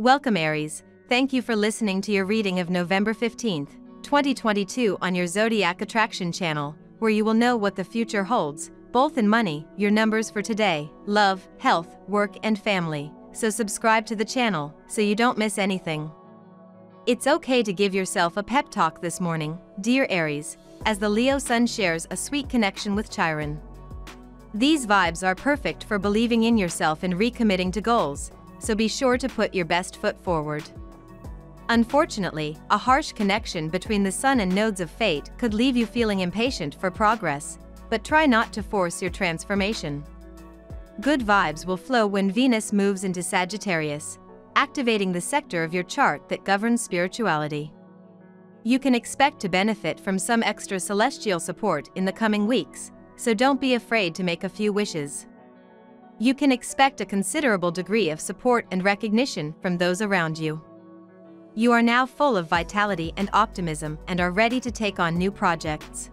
Welcome Aries, thank you for listening to your reading of November 15th, 2022 on your Zodiac Attraction channel, where you will know what the future holds, both in money, your numbers for today, love, health, work and family, so subscribe to the channel, so you don't miss anything. It's okay to give yourself a pep talk this morning, dear Aries, as the Leo Sun shares a sweet connection with Chiron. These vibes are perfect for believing in yourself and recommitting to goals, so be sure to put your best foot forward. Unfortunately, a harsh connection between the Sun and nodes of fate could leave you feeling impatient for progress, but try not to force your transformation. Good vibes will flow when Venus moves into Sagittarius, activating the sector of your chart that governs spirituality. You can expect to benefit from some extra celestial support in the coming weeks, so don't be afraid to make a few wishes you can expect a considerable degree of support and recognition from those around you. You are now full of vitality and optimism and are ready to take on new projects.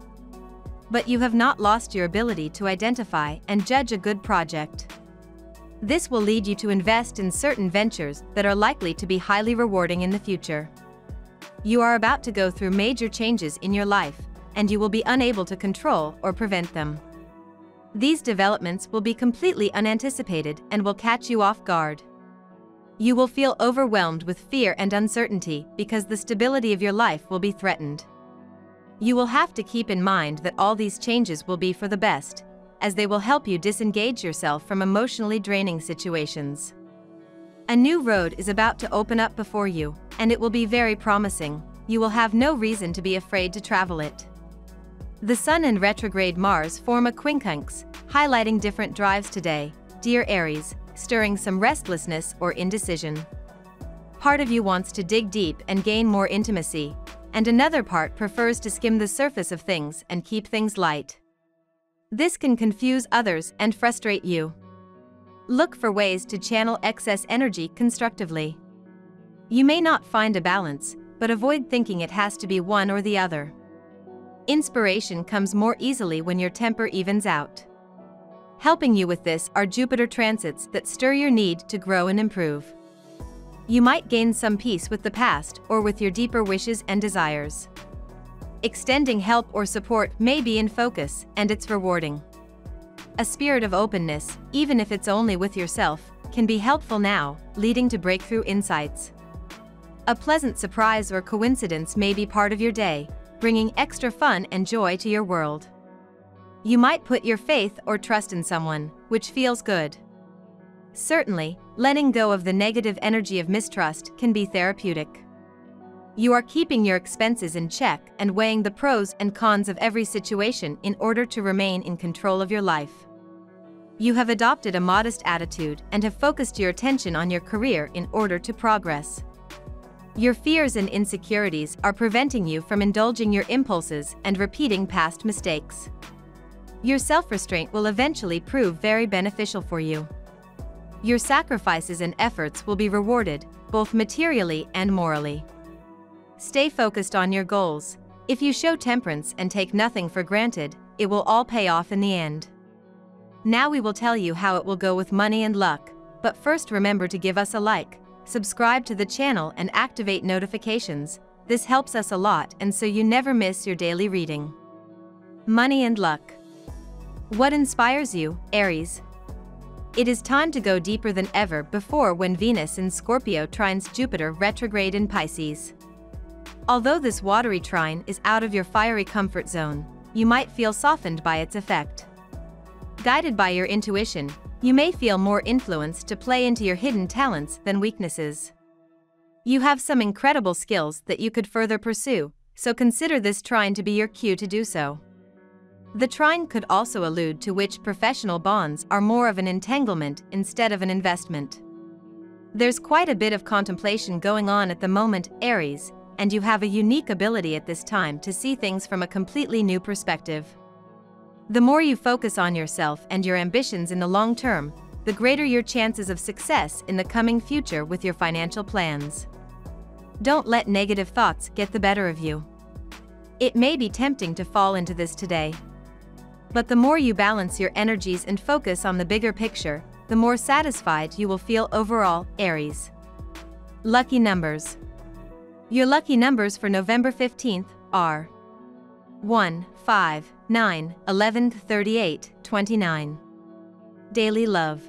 But you have not lost your ability to identify and judge a good project. This will lead you to invest in certain ventures that are likely to be highly rewarding in the future. You are about to go through major changes in your life, and you will be unable to control or prevent them. These developments will be completely unanticipated and will catch you off guard. You will feel overwhelmed with fear and uncertainty because the stability of your life will be threatened. You will have to keep in mind that all these changes will be for the best, as they will help you disengage yourself from emotionally draining situations. A new road is about to open up before you, and it will be very promising. You will have no reason to be afraid to travel it. The Sun and retrograde Mars form a quincunx, highlighting different drives today, dear Aries, stirring some restlessness or indecision. Part of you wants to dig deep and gain more intimacy, and another part prefers to skim the surface of things and keep things light. This can confuse others and frustrate you. Look for ways to channel excess energy constructively. You may not find a balance, but avoid thinking it has to be one or the other. Inspiration comes more easily when your temper evens out. Helping you with this are Jupiter transits that stir your need to grow and improve. You might gain some peace with the past or with your deeper wishes and desires. Extending help or support may be in focus, and it's rewarding. A spirit of openness, even if it's only with yourself, can be helpful now, leading to breakthrough insights. A pleasant surprise or coincidence may be part of your day, bringing extra fun and joy to your world. You might put your faith or trust in someone, which feels good. Certainly, letting go of the negative energy of mistrust can be therapeutic. You are keeping your expenses in check and weighing the pros and cons of every situation in order to remain in control of your life. You have adopted a modest attitude and have focused your attention on your career in order to progress. Your fears and insecurities are preventing you from indulging your impulses and repeating past mistakes. Your self-restraint will eventually prove very beneficial for you. Your sacrifices and efforts will be rewarded, both materially and morally. Stay focused on your goals. If you show temperance and take nothing for granted, it will all pay off in the end. Now we will tell you how it will go with money and luck, but first remember to give us a like, subscribe to the channel and activate notifications, this helps us a lot and so you never miss your daily reading. Money and Luck What inspires you, Aries? It is time to go deeper than ever before when Venus in Scorpio trines Jupiter retrograde in Pisces. Although this watery trine is out of your fiery comfort zone, you might feel softened by its effect. Guided by your intuition, you may feel more influenced to play into your hidden talents than weaknesses. You have some incredible skills that you could further pursue, so consider this trine to be your cue to do so. The trine could also allude to which professional bonds are more of an entanglement instead of an investment. There's quite a bit of contemplation going on at the moment, Aries, and you have a unique ability at this time to see things from a completely new perspective. The more you focus on yourself and your ambitions in the long term, the greater your chances of success in the coming future with your financial plans. Don't let negative thoughts get the better of you. It may be tempting to fall into this today. But the more you balance your energies and focus on the bigger picture, the more satisfied you will feel overall, Aries. Lucky numbers. Your lucky numbers for November 15th are 1, 5, 9, 11, 38, 29. Daily love.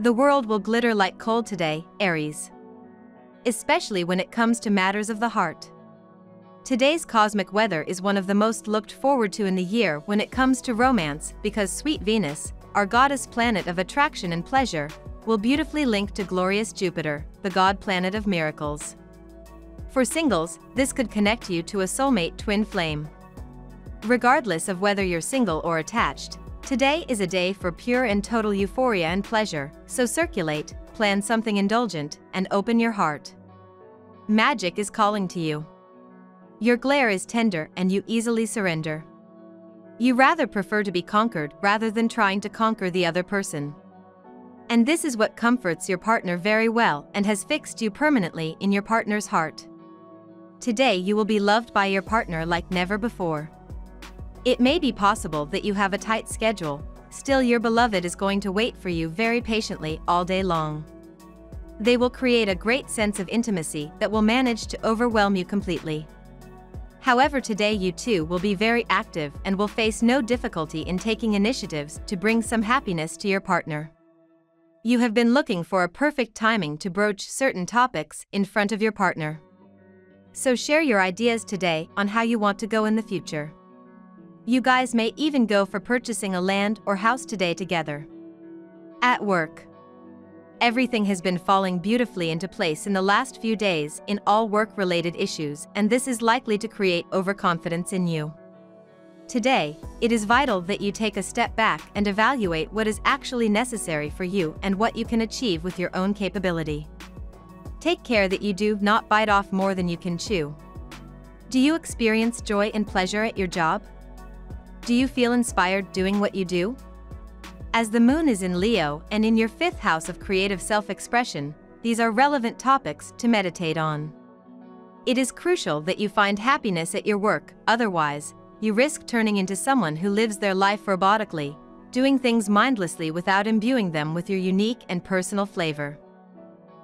The world will glitter like coal today, Aries. Especially when it comes to matters of the heart. Today's cosmic weather is one of the most looked forward to in the year when it comes to romance because sweet Venus, our goddess planet of attraction and pleasure, will beautifully link to glorious Jupiter, the god planet of miracles. For singles, this could connect you to a soulmate twin flame. Regardless of whether you're single or attached, today is a day for pure and total euphoria and pleasure, so circulate, plan something indulgent, and open your heart. Magic is calling to you. Your glare is tender and you easily surrender. You rather prefer to be conquered rather than trying to conquer the other person. And this is what comforts your partner very well and has fixed you permanently in your partner's heart. Today you will be loved by your partner like never before. It may be possible that you have a tight schedule, still your beloved is going to wait for you very patiently all day long. They will create a great sense of intimacy that will manage to overwhelm you completely. However today you too will be very active and will face no difficulty in taking initiatives to bring some happiness to your partner. You have been looking for a perfect timing to broach certain topics in front of your partner. So share your ideas today on how you want to go in the future. You guys may even go for purchasing a land or house today together. At work. Everything has been falling beautifully into place in the last few days in all work-related issues and this is likely to create overconfidence in you. Today, it is vital that you take a step back and evaluate what is actually necessary for you and what you can achieve with your own capability. Take care that you do not bite off more than you can chew. Do you experience joy and pleasure at your job? Do you feel inspired doing what you do? As the moon is in Leo and in your fifth house of creative self-expression, these are relevant topics to meditate on. It is crucial that you find happiness at your work, otherwise, you risk turning into someone who lives their life robotically, doing things mindlessly without imbuing them with your unique and personal flavor.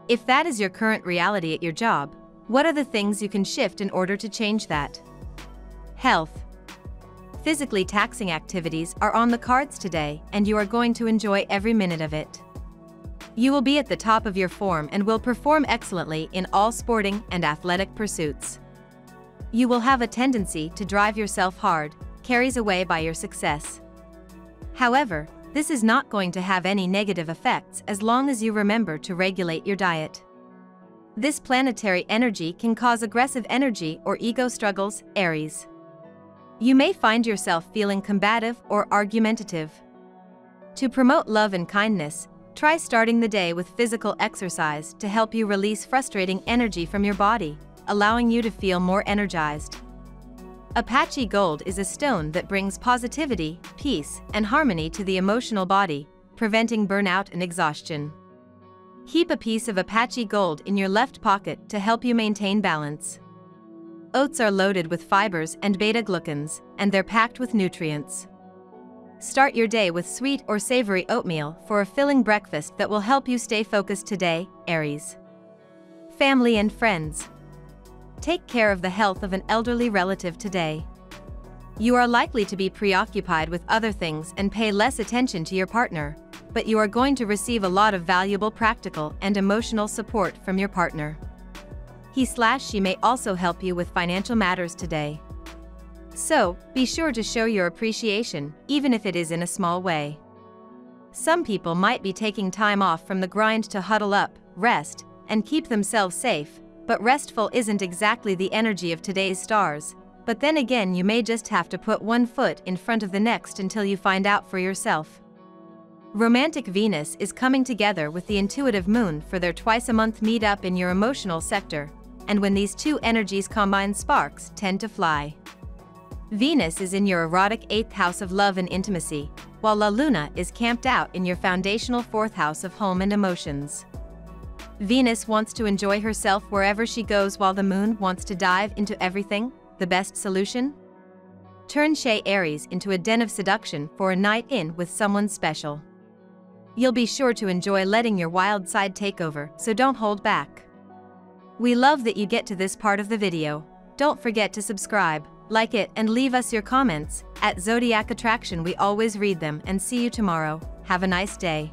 If that is your current reality at your job, what are the things you can shift in order to change that? Health physically taxing activities are on the cards today and you are going to enjoy every minute of it. You will be at the top of your form and will perform excellently in all sporting and athletic pursuits. You will have a tendency to drive yourself hard, carries away by your success. However, this is not going to have any negative effects as long as you remember to regulate your diet. This planetary energy can cause aggressive energy or ego struggles, Aries. You may find yourself feeling combative or argumentative. To promote love and kindness, try starting the day with physical exercise to help you release frustrating energy from your body, allowing you to feel more energized. Apache Gold is a stone that brings positivity, peace, and harmony to the emotional body, preventing burnout and exhaustion. Keep a piece of Apache Gold in your left pocket to help you maintain balance. Oats are loaded with fibers and beta-glucans, and they're packed with nutrients. Start your day with sweet or savory oatmeal for a filling breakfast that will help you stay focused today, Aries. Family and friends. Take care of the health of an elderly relative today. You are likely to be preoccupied with other things and pay less attention to your partner, but you are going to receive a lot of valuable practical and emotional support from your partner. He slash she may also help you with financial matters today. So, be sure to show your appreciation, even if it is in a small way. Some people might be taking time off from the grind to huddle up, rest, and keep themselves safe, but restful isn't exactly the energy of today's stars. But then again, you may just have to put one foot in front of the next until you find out for yourself. Romantic Venus is coming together with the intuitive moon for their twice a month meetup in your emotional sector, and when these two energies combine sparks tend to fly. Venus is in your erotic 8th house of love and intimacy, while La Luna is camped out in your foundational 4th house of home and emotions. Venus wants to enjoy herself wherever she goes while the moon wants to dive into everything, the best solution? Turn chez Aries into a den of seduction for a night in with someone special. You'll be sure to enjoy letting your wild side take over, so don't hold back. We love that you get to this part of the video. Don't forget to subscribe, like it and leave us your comments. At Zodiac Attraction we always read them and see you tomorrow. Have a nice day.